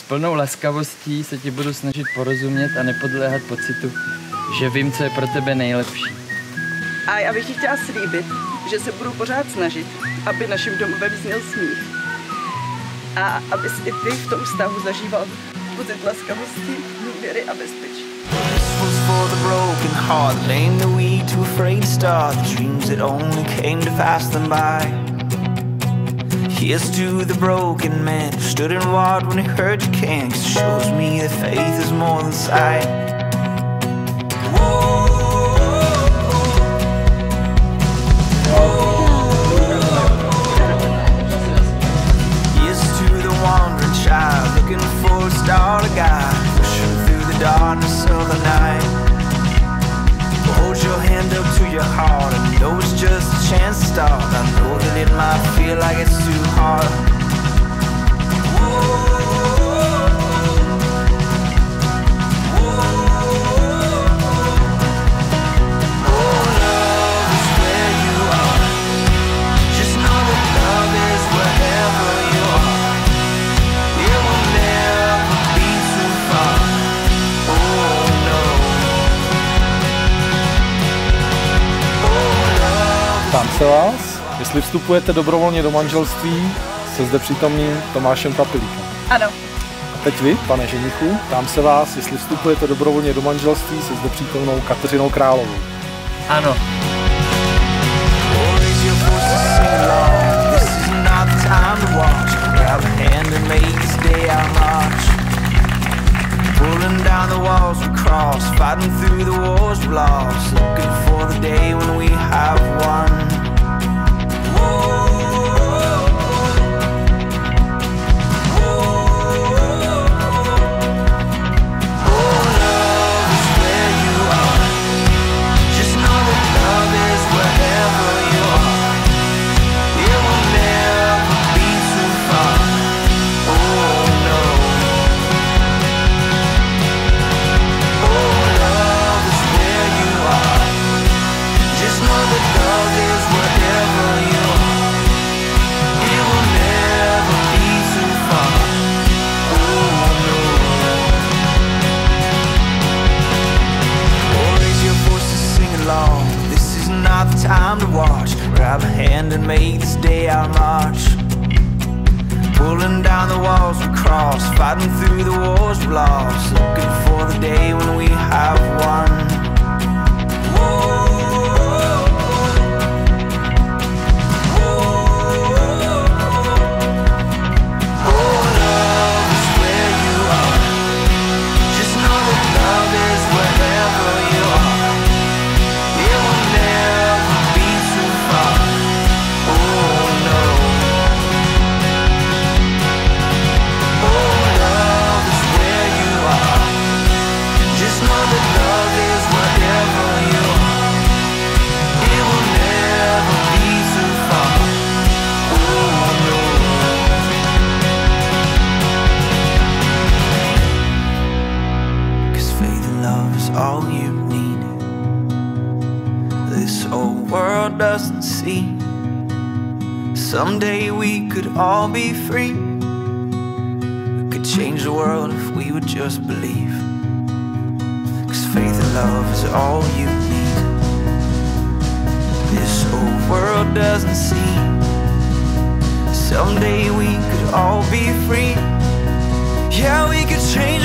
S plnou laskavostí se ti budu snažit porozumět a nepodléhat pocitu, že vím, co je pro tebe nejlepší. A já bych ti chtěla slíbit, že se budu pořád snažit, aby naším domovem zněl smích. A abys i ty v tom vztahu zažíval pocit laskavosti, důvěry a bezpečí. This was for the broken heart, lame the weak, too afraid to start the dreams that only came to pass them by. Here's to the broken man. Who stood and watched when he heard you can Cause it shows me that faith is more than sight. Here's to the wandering child looking for a star to guide. Pushing through the darkness of the night. Hold your hand up to your heart I know it's just a chance to start I know that it might feel like it's Ptám se vás, jestli vstupujete dobrovolně do manželství se zde přítomným Tomášem Kapilíkem. Ano, A teď vy, pane ženichu, ptám se vás, jestli vstupujete dobrovolně do manželství se zde přítomnou Kateřinou Královou. Ano. Pulling down the walls we cross, fighting through the wars we lost. Looking for the day when we have Grab a hand and make this day our march. Pulling down the walls we cross, fighting through the wars we lost. Looking for the day when we have won. Oh, see. Someday we could all be free. We could change the world if we would just believe. Cause faith and love is all you need. This whole world doesn't see. Someday we could all be free. Yeah, we could change